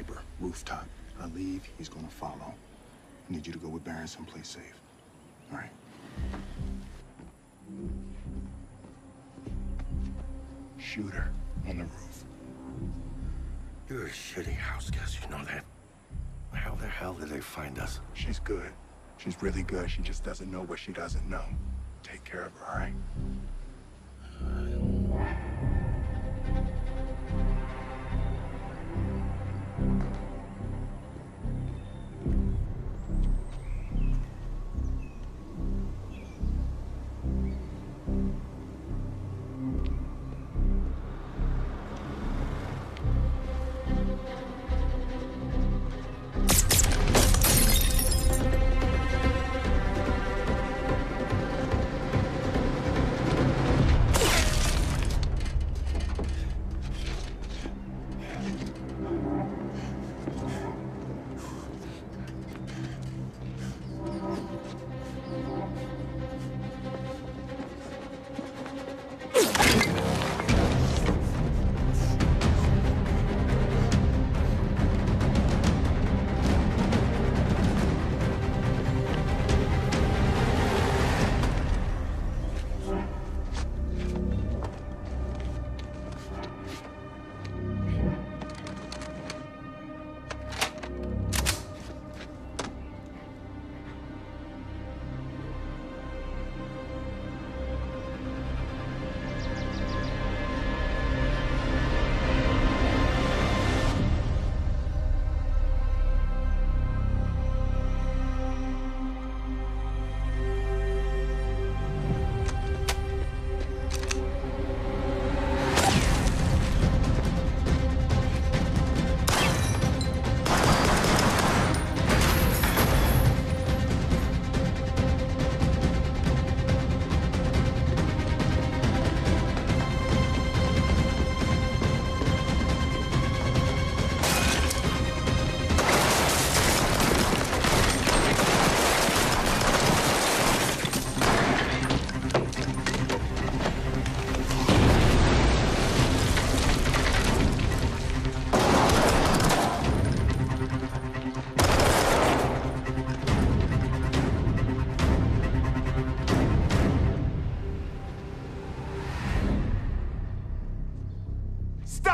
sniper, rooftop. I leave, he's gonna follow. I need you to go with Baron someplace safe. All right. Shooter on the roof. You're a shitty house guest, you know that? How the hell did they find us? She's good. She's really good. She just doesn't know what she doesn't know. Take care of her, all right? Uh,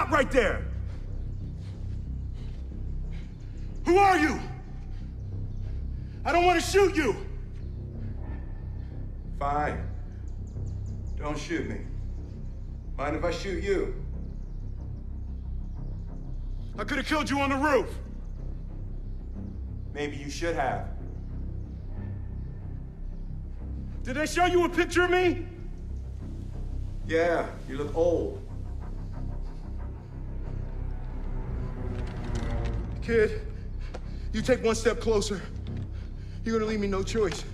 Stop right there! Who are you? I don't want to shoot you! Fine. Don't shoot me. Mind if I shoot you? I could have killed you on the roof! Maybe you should have. Did they show you a picture of me? Yeah, you look old. Kid, you take one step closer. You're gonna leave me no choice.